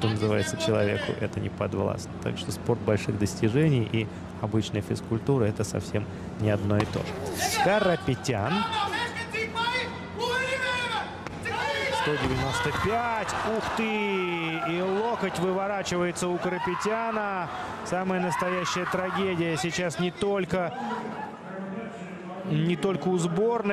что называется, человеку это не подвластно. Так что спорт больших достижений и обычная физкультура это совсем не одно и то же. Карапетян. 195. Ух ты! И локоть выворачивается у Карапетяна. Самая настоящая трагедия сейчас не только, не только у сборной.